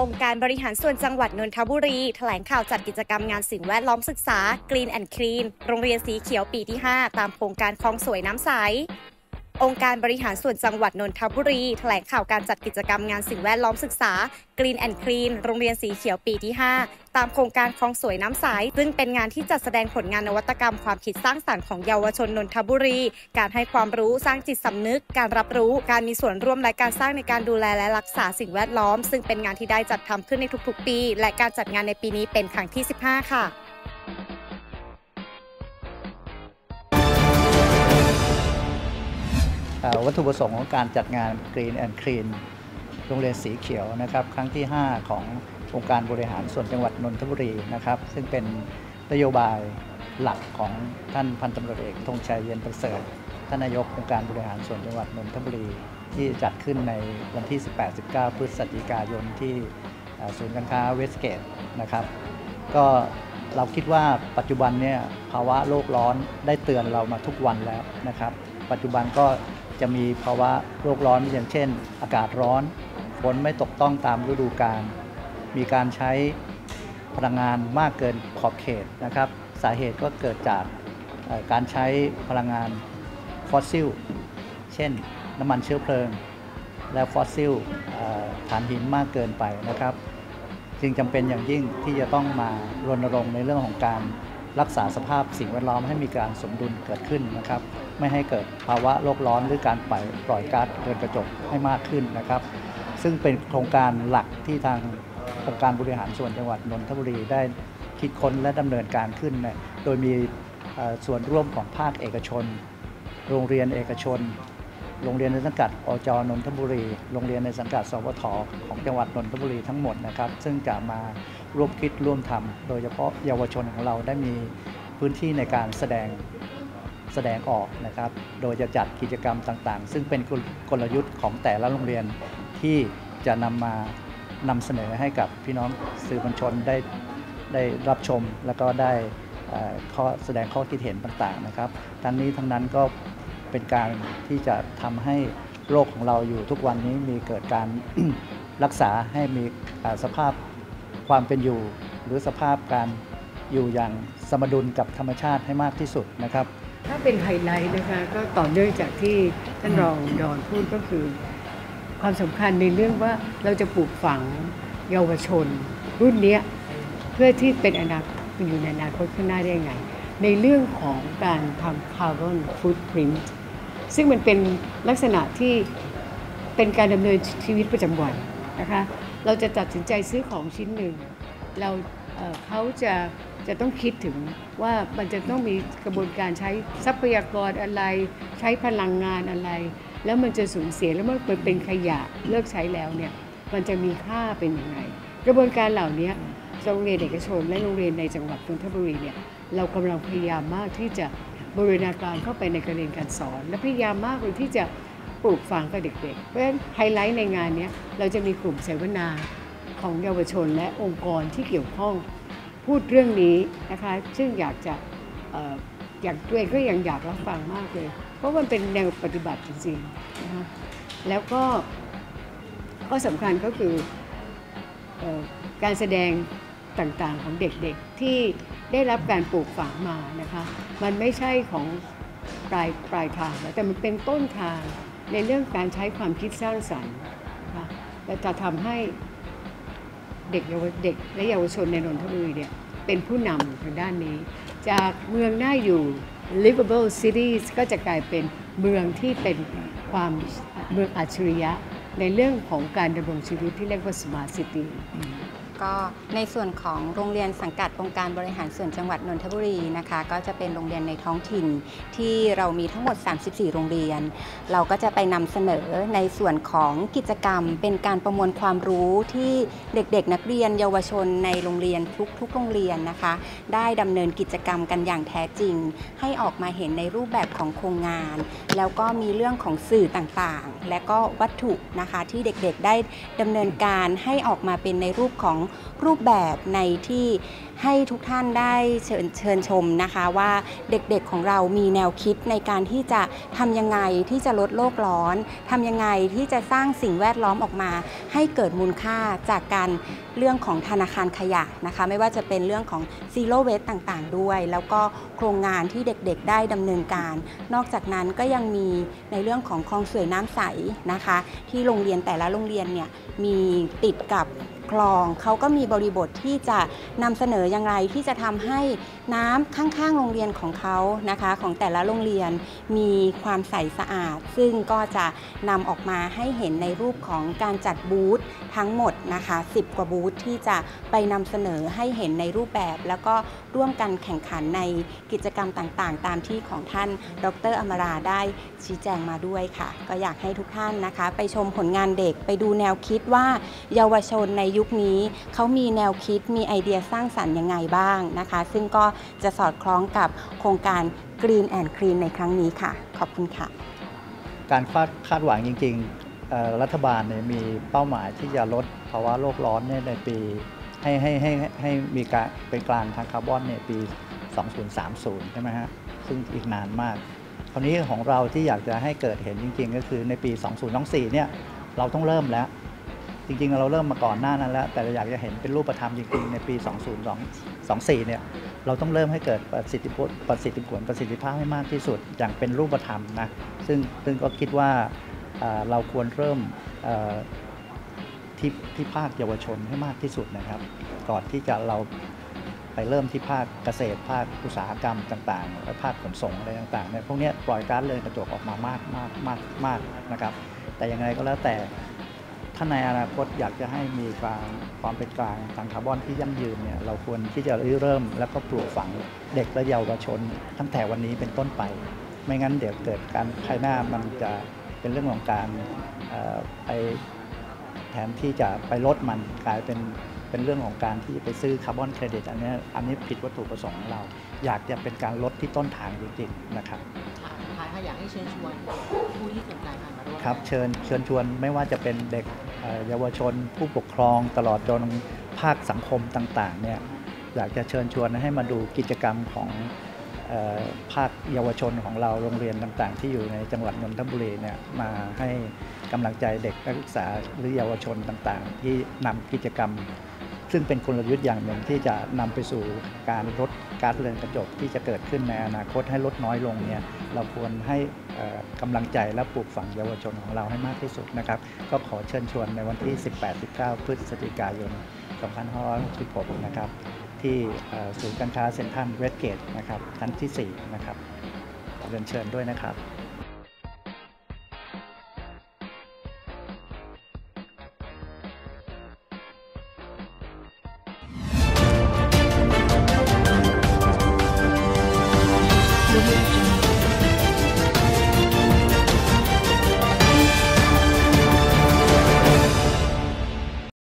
องค์การบริหารส่วนจังหวัดนนทบุรีแถลงข่าวจัดกิจกรรมงานสิ่งแวดล้อมศึกษา Green and Clean โรงเรียนสีเขียวปีที่ 5 ตามโครงการคลองสวยน้ำใส องค์การบริหารส่วนจังหวัดนนทบุรีแถลงข่าวการจัดกิจกรรมงานสิ่งแวดล้อมศึกษา Green and Clean โรงเรียนสีเขียวปีที่ 5 ตามโครงการคลองสวยน้ำใส ซึ่งเป็นงานที่จัดแสดงผลงานนวัตกรรมความคิดสร้างสรรค์ของเยาวชนนนทบุรี การให้ความรู้สร้างจิตสำนึก การรับรู้ การมีส่วนร่วมและการสร้างในการดูแลและรักษาสิ่งแวดล้อม ซึ่งเป็นงานที่ได้จัดทำขึ้นในทุกๆ ปี และการจัดงานในปีนี้เป็นครั้งที่ 15 ค่ะ วัตถุประสงค์ของการจัดงาน Green and Clean โรงเรียนสีเขียวนะครับ ครั้งที่ 5 ขององค์การบริหารส่วนจังหวัดนนทบุรีนะครับ ซึ่งเป็นนโยบายหลักของท่านพันตำรวจเอกธงชัยเย็นประเสริฐท่านนายกองค์การบริหารส่วนจังหวัดนนทบุรี ที่จัดขึ้นในวันที่ 18-19 พฤศจิกายนที่ศูนย์การค้าเวสเกตนะครับ ก็เราคิดว่าปัจจุบันเนี่ยภาวะโลกร้อนได้เตือนเรามาทุกวันแล้วนะครับ ปัจจุบันก็ จะมีภาวะโลกร้อนอย่างเช่น อากาศร้อนฝนไม่ตกต้องตามฤดูกาลมีการใช้พลังงานมากเกินขอบเขตนะครับ สาเหตุก็เกิดจากการใช้พลังงานฟอสซิล เช่น น้ำมันเชื้อเพลิง และฟอสซิลเอ่อถ่านหินมากเกินไปนะครับ จึงจำเป็นอย่างยิ่งที่จะต้องมารณรงค์ในเรื่องของการ รักษาสภาพสิ่งแวดล้อมให้มีการสมดุลเกิดขึ้นนะครับ ไม่ให้เกิดภาวะโลกร้อนหรือการปล่อยปล่อยก๊าซเรือนกระจกให้มากขึ้นนะครับ ซึ่งเป็นโครงการหลักที่ทางองค์การบริหารส่วนจังหวัดนนทบุรีได้คิดค้นและดำเนินการขึ้น โดยมีส่วนร่วมของภาคเอกชน โรงเรียนเอกชน โรงเรียนในสังกัดอจนนทบุรี โรงเรียนในสังกัดสวทของจังหวัดนนทบุรีทั้งหมดนะครับ ซึ่งจะมาร่วมคิดร่วมทำโดยเฉพาะเยาวชนของเราได้มีพื้นที่ในการแสดงแสดงออกนะครับ โดยจะจัดกิจกรรมต่างๆ ซึ่งเป็นกลยุทธ์ของแต่ละโรงเรียนที่จะนำมานำเสนอให้กับพี่น้องสื่อมวลชนได้ได้รับชม แล้วก็ได้ข้อแสดงข้อคิดเห็นต่างๆนะครับ ทั้งนี้ทั้งนั้นก็ เป็นการที่จะทำให้โลกของเราอยู่ทุกวันนี้มีเกิดการรักษาให้มีสภาพความเป็นอยู่ หรือสภาพการอยู่อย่างสมดุลกับธรรมชาติให้มากที่สุดนะครับ ถ้าเป็นไฮไลท์นะคะก็ต่อเนื่องจากที่ท่านรองดอนพูดก็คือ ความสำคัญในเรื่องว่าเราจะปลูกฝังเยาวชน รุ่นนี้เพื่อที่เป็นอนาคตอยู่ในอนาคตข้างหน้าได้ยังไง ในเรื่องของการทำคาร์บอนฟุตพิ้น ซึ่งมันเป็นลักษณะที่เป็นการดำเนินชีวิตประจำวันนะคะ เราจะตัดสินใจซื้อของชิ้นหนึ่ง เราเเขาจะจะต้องคิดถึงว่ามันจะต้องมีกระบวนการใช้ทรัพยากรอะไร ใช้พลังงานอะไร แล้วมันจะสูญเสียแล้วเมื่อมันเป็นขยะเลิกใช้แล้วเนี่ยมันจะมีค่าเป็นยังไง กระบวนการเหล่านี้โรงเรียนเอกชนและโรงเรียนในจังหวัดนนทบุรีเนี่ยเรากำลังพยายามมากที่จะ บริณาการเข้าไปในการเรียนการสอน และพยายามมากเลยที่จะปลูกฝังกับเด็กๆ เพราะฉะนั้นไฮไลท์ในงานนี้เราจะมีกลุ่มเสวนาของเยาวชนและองค์กรที่เกี่ยวข้องพูดเรื่องนี้นะคะซึ่งอยากจะออยากตัวเองก็ยังอยากรับฟังมากเลย เพราะมันเป็นแนวปฏิบัติจริงๆนะคะแล้วก็ก็สำคัญก็คือออการแสดง ต่างๆของเด็กๆ ที่ได้รับการปลูกฝังมานะคะมันไม่ใช่ของปลายปลายทางแต่มันเป็นต้นทางในเรื่องการใช้ความคิดสร้างสรรค์นะและจะทำให้เด็กเยาวเด็กและเยาวชนในนนทบุรีเนี่ยเป็นผู้นำทางด้านนี้ จากเมืองน่าอยู่ livable cities ก็จะกลายเป็นเมืองที่เป็นความเมืองอัจฉริยะในเรื่องของการดำรงชีวิตที่เรียกว่า smart city ก็ในส่วนของโรงเรียนสังกัดองค์การบริหารส่วนจังหวัดนนทบุรีนะคะ ก็จะเป็นโรงเรียนในท้องถิ่นที่เรามีทั้งหมด 34 โรงเรียน เราก็จะไปนำเสนอในส่วนของกิจกรรม เป็นการประมวลความรู้ที่เด็กๆ นักเรียนเยาวชนในโรงเรียนทุกๆ โรงเรียนนะคะ ได้ดำเนินกิจกรรมกันอย่างแท้จริง ให้ออกมาเห็นในรูปแบบของโครงงาน แล้วก็มีเรื่องของสื่อต่างๆ และก็วัตถุนะคะที่เด็กๆ ได้ดำเนินการให้ออกมาเป็นในรูปของรูปแบบในที่ให้ทุกท่านได้เชิญเชิญชมนะคะว่าเด็กๆของเรามีแนวคิดในการที่จะทำยังไงที่จะลดโลกร้อนทำยังไงที่จะสร้างสิ่งแวดล้อมออกมา ให้เกิดมูลค่าจากการเรื่องของธนาคารขยะนะคะ ไม่ว่าจะเป็นเรื่องของ Zero Waste ต่างๆ ด้วย แล้วก็โครงงานที่เด็กๆ ได้ดำเนินการ นอกจากนั้นก็ยังมีในเรื่องของคลองสวยน้ำใสนะคะ ที่โรงเรียนแต่ละโรงเรียนเนี่ยมีติดกับ คลอง เขาก็มีบริบทที่จะนำเสนออย่างไรที่จะทำให้น้ำข้างๆ โรงเรียนของเขานะคะ ของแต่ละโรงเรียนมีความใสสะอาด ซึ่งก็จะนำออกมาให้เห็นในรูปของการจัดบูธทั้งหมดนะคะ 10 กว่าบูธที่จะไปนำเสนอให้เห็นในรูปแบบ แล้วก็ร่วมกันแข่งขันในกิจกรรมต่างๆ ตามที่ของท่านดรอมราได้ชี้แจงมาด้วยค่ะ ก็อยากให้ทุกท่านนะคะ ไปชมผลงานเด็กไปดูแนวคิดว่าเยาวชนในยุคนี้เขามีแนวคิดมีไอเดียสร้างสรรค์ยังไงบ้างนะคะ ซึ่งก็จะสอดคล้องกับโครงการ Green and Clean ในครั้งนี้ค่ะ ขอบคุณค่ะ การคาดคาดหวังจริงๆ รัฐบาลเนี่ยมีเป้าหมายที่จะลดภาวะโลกร้อนเนี่ยในปีให้ให้ให้ให้มีการเป็นกลางทางคาร์บอนเนี่ยปี 2030 ใช่ไหมฮะ ซึ่งอีกนานมาก คราวนี้ของเราที่อยากจะให้เกิดเห็นจริง ๆ ก็คือในปี 2024 เนี่ยเราต้องเริ่มแล้ว จริงๆ เราเริ่มมาก่อนหน้านั้นแล้ว แต่เราอยากจะเห็นเป็นรูปธรรมจริงๆ ในปี 2024 เนี่ย เราต้องเริ่มให้เกิดประสิทธิผลประสิทธิผลประสิทธิภาพให้มากที่สุด อย่างเป็นรูปธรรมนะ ซึ่งซึ่งก็คิดว่าเราควรเริ่มที่ที่ภาคเยาวชนให้มากที่สุดนะครับ ก่อนที่จะเราไปเริ่มที่ภาคเกษตร ภาคอุตสาหกรรมต่างๆและภาคขนส่งอะไรต่างๆเนี่ยพวกนี้ปล่อยก๊าซเรือนกระจกออกมามากมากมากมากนะครับ แต่ยังไงก็แล้วแต่ ถ้าในอนาคตอยากจะให้มีความความเป็นกลางทางคาร์บอนที่ยั่งยืนเนี่ยเราควรที่จะเริ่ม แล้วก็ปลูกฝังเด็กและเยาวชน ตั้งแต่วันนี้เป็นต้นไป ไม่งั้นเดี๋ยวเกิดการภายหน้ามันจะเป็นเรื่องของการเอ่อไปแทนที่จะไปลดมันกลายเป็นเป็นเรื่องของการที่ไปซื้อคาร์บอนเครดิตอันนี้อันนี้ผิดวัตถุประสงค์ของเรา อยากจะเป็นการลดที่ต้นทางจริงๆนะครับ คะอยากให้เชิญชวนผู้ที่สนใจมาร่วมครับเชิญเชิญชวนไม่ว่าจะเป็นเด็กเยาวชน ผู้ปกครองตลอดจนภาคสังคมต่างๆเนี่ยอยากจะเชิญชวนให้มาดูกิจกรรมของภาคเยาวชนของเราโรงเรียนต่างๆ ที่อยู่ในจังหวัดนนทบุรีเนี่ยมาให้กำลังใจเด็กนักศึกษาหรือเยาวชนต่างๆ ที่นำกิจกรรม ซึ่งเป็นกลยุทธ์อย่างหนึ่งที่จะนำไปสู่การลดก๊าซเรือนกระจกที่จะเกิดขึ้นในอนาคตให้ลดน้อยลงเนี่ยเราควรให้เอ่อกำลังใจและปลูกฝังเยาวชนของเราให้มากที่สุดนะครับ ก็ขอเชิญชวนในวันที่ 18-19 พฤศจิกายน 2566 นะครับ ที่ศูนย์การค้าเซ็นทรัลเวสเกตนะครับชั้นที่ 4 นะครับขอเรียนเชิญด้วยนะครับ